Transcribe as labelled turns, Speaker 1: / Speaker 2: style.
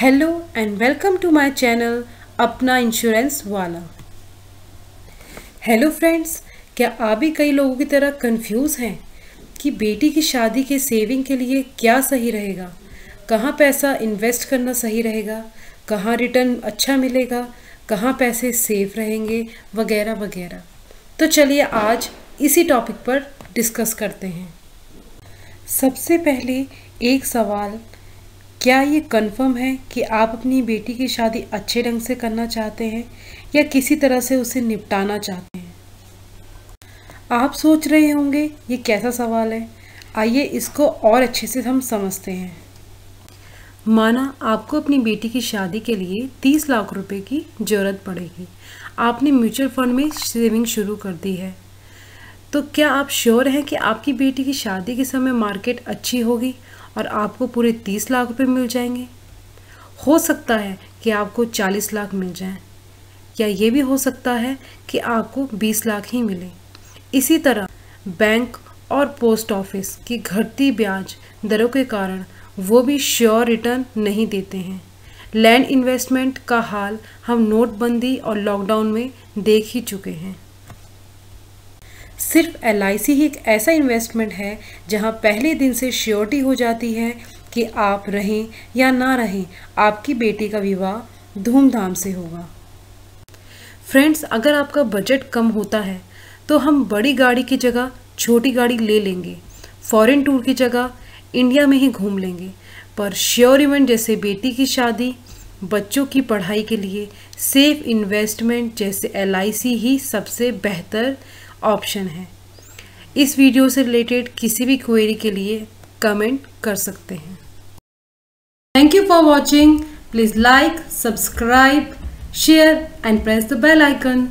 Speaker 1: Hello and welcome to my channel अपना insurance वाला hello friends क्या आप भी कई लोगों की तरह कंफ्यूज हैं कि बेटी की शादी के सेविंग के लिए क्या सही रहेगा? कहाँ पैसा इन्वेस्ट करना सही रहेगा? कहाँ रिटर्न अच्छा मिलेगा? कहाँ पैसे सेफ़ रहेंगे? वगैरह वगैरह। तो चलिए आज इसी टॉपिक पर डिस्कस करते हैं। सबसे पहले एक सवाल क्या ये कंफर्म है कि आप अपनी बेटी की शादी अच्छे ढंग से करना चाहते हैं या किसी तरह से उसे निपटाना चाहते हैं? आप सोच रहे होंगे, ये कैसा सवाल है? आइए इसको और अच्छे से हम समझते हैं। माना आपको अपनी बेटी की शादी के लिए तीस लाख रुपए की ज़रूरत पड़ेगी। आपने म्यूचुअल फंड में सेविंग शुरू कर दी है। तो क्या आप श्योर हैं कि आपकी बेटी की शादी के समय मार्केट अच्छी होगी और आपको पूरे तीस लाख रुपये मिल जाएँगे? हो सकता है कि आपको चालीस लाख मिल जाए। या ये भी हो सकता है कि आपको बीस लाख ही मिले। इसी तरह बैंक और पोस्ट ऑफ़िस की घटती ब्याज दरों के कारण वो भी श्योर रिटर्न नहीं देते हैं। लैंड इन्वेस्टमेंट का हाल हम नोटबंदी और लॉकडाउन में देख ही चुके हैं। सिर्फ़ एलआईसी ही एक ऐसा इन्वेस्टमेंट है जहाँ पहले दिन से श्योरिटी हो जाती है कि आप रहें या ना रहें, आपकी बेटी का विवाह धूमधाम से होगा। फ्रेंड्स अगर आपका बजट कम होता है तो हम बड़ी गाड़ी की जगह छोटी गाड़ी ले लेंगे फॉरेन टूर की जगह इंडिया में ही घूम लेंगे। पर श्योर इवेंट जैसे बेटी की शादी, बच्चों की पढ़ाई के लिए सेफ़ इन्वेस्टमेंट जैसे LIC ही सबसे बेहतर ऑप्शन है। इस वीडियो से रिलेटेड किसी भी क्वेरी के लिए कमेंट कर सकते हैं। Thank you for watching please like subscribe share and press the bell icon